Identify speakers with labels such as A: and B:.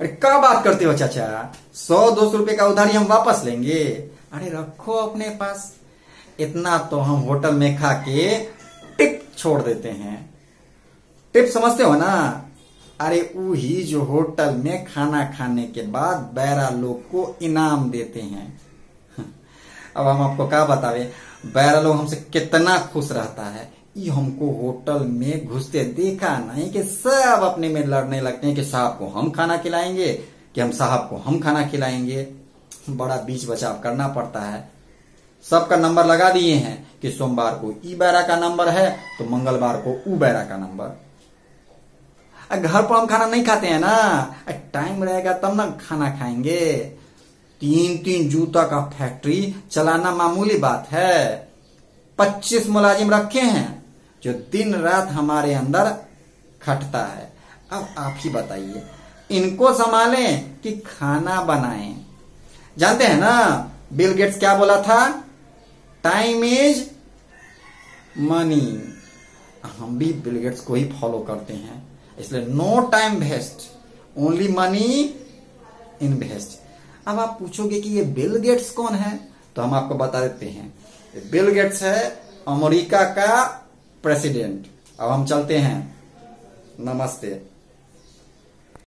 A: अरे क्या बात करते हो चाचा? सौ, दो सौ रुपए का उधारी हम वापस लेंगे। अरे रखो अपने पास। इतना तो हम होटल में खा के टिप छोड़ देते हैं। टिप समझते हो ना? अरे वही जो होटल में खाना खाने के बाद बैरा लोग को इनाम देते हैं। अब हम आपको क्या बतावे? बैरा लोग हमसे कितना खुश रहता है। हमको होटल में घुसते देखा नहीं कि सब अपने में लड़ने लगते हैं कि साहब को हम खाना खिलाएँगे, कि हम साहब को हम खाना खिलाएँगे। बड़ा बीच बचाव करना पड़ता है। सबका नंबर लगा दिए हैं कि सोमवार को ई बैरा का नंबर है तो मंगलवार को ऊ बैरा का नंबर। घर पर हम खाना नहीं खाते हैं ना। टाइम रहेगा तब ना खाना खाएँगे। तीन तीन जूता का फैक्ट्री चलाना मामूली बात है। पच्चीस मुलाजिम रखे हैं। जो दिन रात हमारे अंदर खटता है। अब आप ही बताइए, इनको संभालें कि खाना बनाएँ। जानते हैं ना बिल गेट्स क्या बोला था? टाइम इज़ मनी हम भी बिल गेट्स को ही फॉलो करते हैं। इसलिए no time waste only money invest अब आप पूछोगे कि ये बिल गेट्स कौन है? तो हम आपको बता देते हैं। बिल गेट्स है अमेरिका का प्रेसिडेंट। अब हम चलते हैं। नमस्ते।